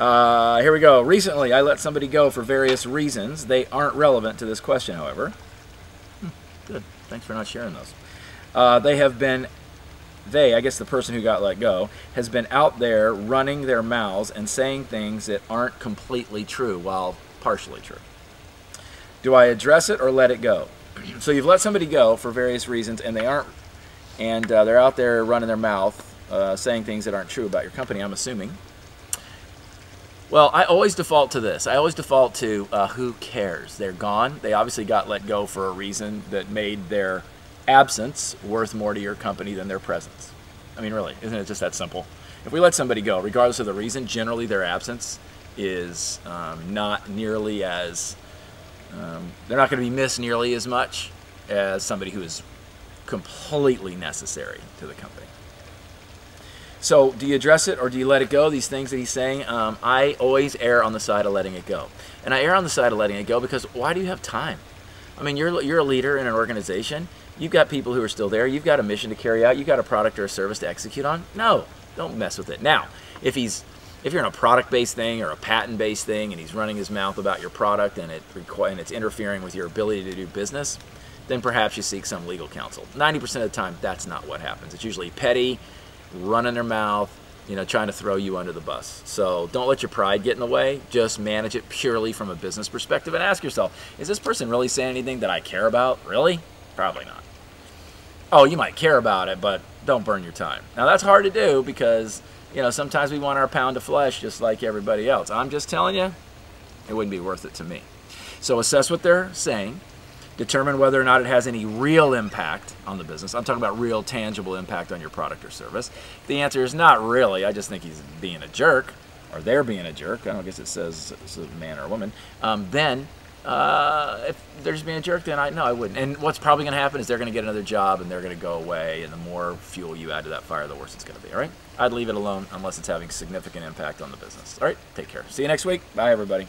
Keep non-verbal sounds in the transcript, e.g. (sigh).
Uh, here we go. Recently, I let somebody go for various reasons. They aren't relevant to this question, however. (laughs) Good. Thanks for not sharing those. Uh, they have been, they, I guess the person who got let go, has been out there running their mouths and saying things that aren't completely true while partially true. Do I address it or let it go? (clears throat) so you've let somebody go for various reasons and they aren't, and uh, they're out there running their mouth, uh, saying things that aren't true about your company, I'm assuming. Well, I always default to this. I always default to uh, who cares? They're gone. They obviously got let go for a reason that made their absence worth more to your company than their presence. I mean, really, isn't it just that simple? If we let somebody go, regardless of the reason, generally their absence is um, not nearly as, um, they're not going to be missed nearly as much as somebody who is completely necessary to the company. So, do you address it or do you let it go? These things that he's saying, um, I always err on the side of letting it go, and I err on the side of letting it go because why do you have time? I mean, you're you're a leader in an organization. You've got people who are still there. You've got a mission to carry out. You've got a product or a service to execute on. No, don't mess with it. Now, if he's if you're in a product-based thing or a patent-based thing, and he's running his mouth about your product and it and it's interfering with your ability to do business, then perhaps you seek some legal counsel. 90% of the time, that's not what happens. It's usually petty running their mouth, you know, trying to throw you under the bus. So don't let your pride get in the way. Just manage it purely from a business perspective and ask yourself, is this person really saying anything that I care about? Really? Probably not. Oh, you might care about it, but don't burn your time. Now that's hard to do because, you know, sometimes we want our pound of flesh just like everybody else. I'm just telling you, it wouldn't be worth it to me. So assess what they're saying determine whether or not it has any real impact on the business. I'm talking about real tangible impact on your product or service. The answer is not really. I just think he's being a jerk, or they're being a jerk. I don't guess it says it's a man or a woman. Um, then, uh, if they're just being a jerk, then I no, I wouldn't. And what's probably going to happen is they're going to get another job and they're going to go away. And the more fuel you add to that fire, the worse it's going to be. All right. I'd leave it alone unless it's having significant impact on the business. All right. Take care. See you next week. Bye, everybody.